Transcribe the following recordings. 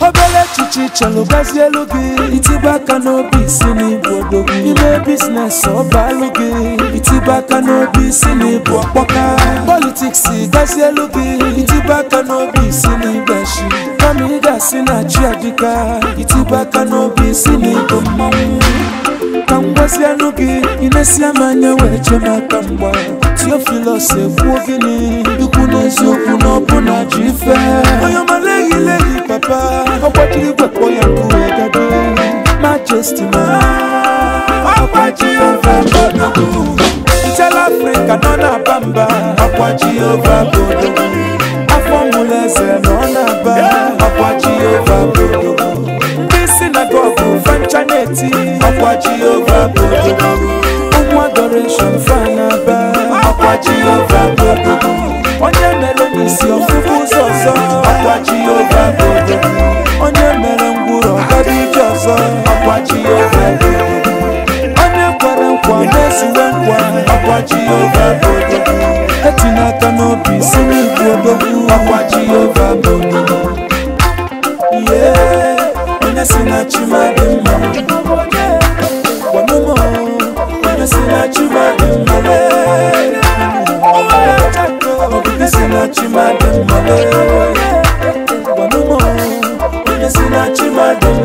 obere chichicha lụbazi elu gị itiba aka n'obi isi n'ịbụ obodo ime biznes ọba alụ gị itiba aka n'obi isi n'ịbụ ọkpọka politiks gazi elu gị itiba aka n'obi isi n'ịgba shi kama ị ga-asị na chi adịka itiba aka mmanwụ maka mgbazi anụ gị ịnesi amanya wee chee maka mgba teofilos ekwuo gịnị ikwu n'eziokwu na ọbụna ji ife onye ọmala ehileghi papa ọ gbajiri gwekpọ ya nkuwe gado majesty ma ọkwachi ova bodogu ntela afrịka nọ na bamba ọkwachi ova bodogu Ọkwa Jehova bụ ọkwa adoration fanaba ọkwa Jehova bụ onye mere m isi ọfụfụ ụzọ ọzọ ọkwa Jehova bụ onye mere ngwụrụ ọkara ike ọzọ ọkwa Jehova bụ onye kwere nkwa na-ezuwe nkwa ọkwa Jehova bụ etinye aka n'obi si n'igwe odogwu ọkwa Jehova bụ onye si na chi ma dị mma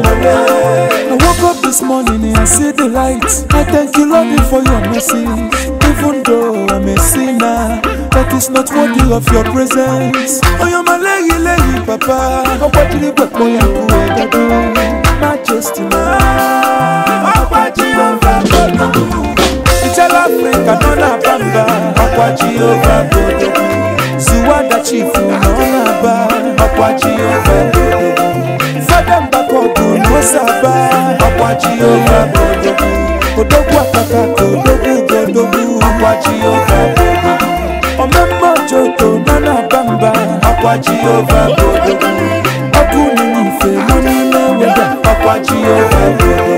I woke up this morning and see the light I thank you Lord for your mercy Even though I'm a sinner That is not worthy of your presence Oh you're my lady, lady, papa I'm watching it, but boy, I'm doing Majesty, man I'm watching you, papa It's all Africa, no, no, papa I'm watching you, Zuwada chifu naona ba Makwaji ovabode Fada mbako duno saba Makwaji ovabode Odogwa kaka kodogu godogu Makwaji ovabode Omemo joto nana bamba Makwaji ovabode fe ninife moni leweda Makwaji ovabode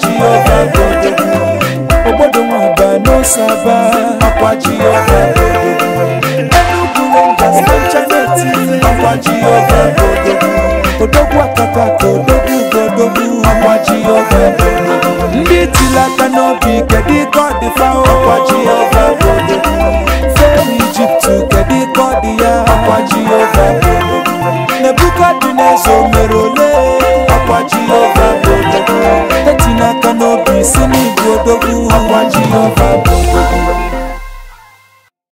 Jehovah go dey do obodo wọn ọba ló sábà ọkwa Jehovah go dey do Enugu Rangers lọ́jọ́lẹ̀ tí ọkwa Jehovah go dey do odogwu akata ka odogwu godogwu ọkwa Jehovah go dey do ndị tila aka n'obi kedu ike ọ